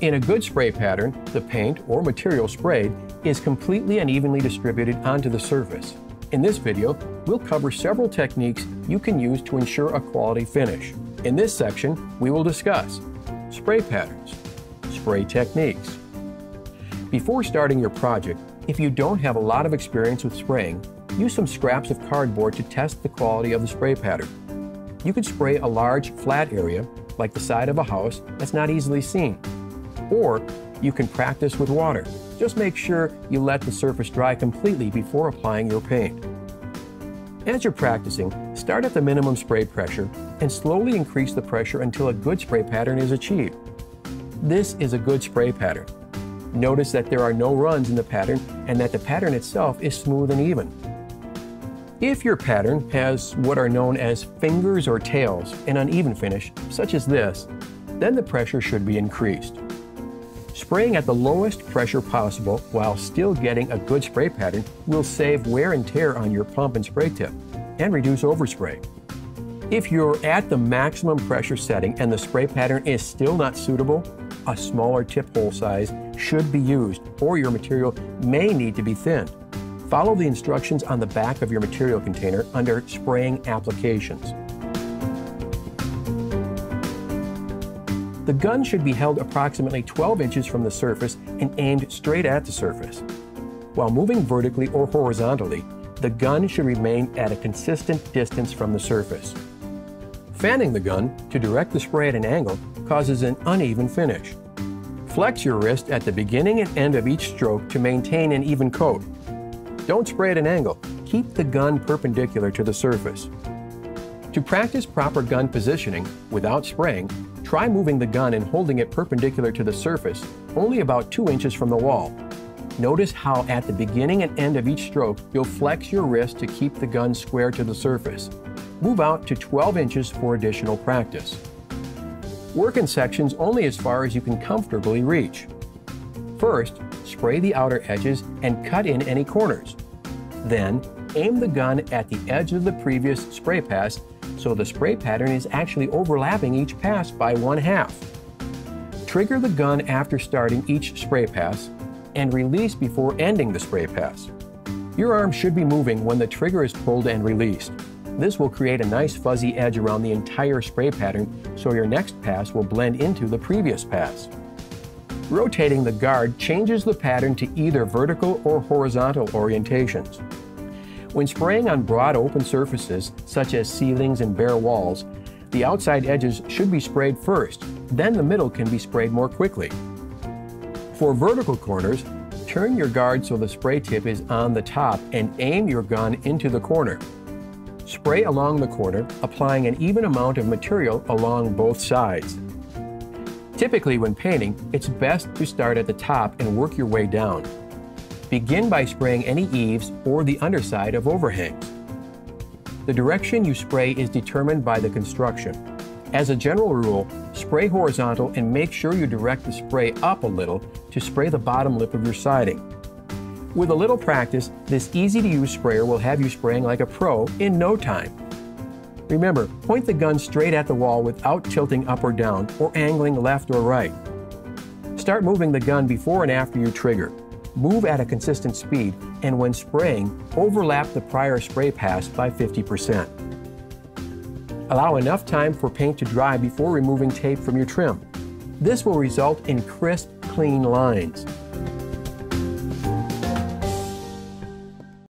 In a good spray pattern, the paint or material sprayed is completely and evenly distributed onto the surface. In this video, we'll cover several techniques you can use to ensure a quality finish. In this section, we will discuss spray patterns, spray techniques. Before starting your project, if you don't have a lot of experience with spraying, use some scraps of cardboard to test the quality of the spray pattern. You could spray a large, flat area, like the side of a house, that's not easily seen. Or you can practice with water. Just make sure you let the surface dry completely before applying your paint. As you're practicing, start at the minimum spray pressure and slowly increase the pressure until a good spray pattern is achieved. This is a good spray pattern. Notice that there are no runs in the pattern and that the pattern itself is smooth and even. If your pattern has what are known as fingers or tails, an uneven finish, such as this, then the pressure should be increased. Spraying at the lowest pressure possible while still getting a good spray pattern will save wear and tear on your pump and spray tip and reduce overspray. If you're at the maximum pressure setting and the spray pattern is still not suitable, a smaller tip hole size should be used or your material may need to be thinned. Follow the instructions on the back of your material container under spraying applications. The gun should be held approximately 12 inches from the surface and aimed straight at the surface. While moving vertically or horizontally, the gun should remain at a consistent distance from the surface. Fanning the gun to direct the spray at an angle causes an uneven finish. Flex your wrist at the beginning and end of each stroke to maintain an even coat. Don't spray at an angle. Keep the gun perpendicular to the surface. To practice proper gun positioning without spraying, try moving the gun and holding it perpendicular to the surface, only about 2 inches from the wall. Notice how at the beginning and end of each stroke, you'll flex your wrist to keep the gun square to the surface. Move out to 12 inches for additional practice. Work in sections only as far as you can comfortably reach. First, spray the outer edges and cut in any corners. Then, aim the gun at the edge of the previous spray pass so the spray pattern is actually overlapping each pass by one half. Trigger the gun after starting each spray pass and release before ending the spray pass. Your arm should be moving when the trigger is pulled and released. This will create a nice fuzzy edge around the entire spray pattern so your next pass will blend into the previous pass. Rotating the guard changes the pattern to either vertical or horizontal orientations. When spraying on broad open surfaces, such as ceilings and bare walls, the outside edges should be sprayed first, then the middle can be sprayed more quickly. For vertical corners, turn your guard so the spray tip is on the top and aim your gun into the corner. Spray along the corner, applying an even amount of material along both sides. Typically when painting, it's best to start at the top and work your way down. Begin by spraying any eaves or the underside of overhangs. The direction you spray is determined by the construction. As a general rule, spray horizontal and make sure you direct the spray up a little to spray the bottom lip of your siding. With a little practice, this easy-to-use sprayer will have you spraying like a pro in no time. Remember, point the gun straight at the wall without tilting up or down or angling left or right. Start moving the gun before and after you trigger move at a consistent speed, and when spraying, overlap the prior spray pass by 50%. Allow enough time for paint to dry before removing tape from your trim. This will result in crisp, clean lines.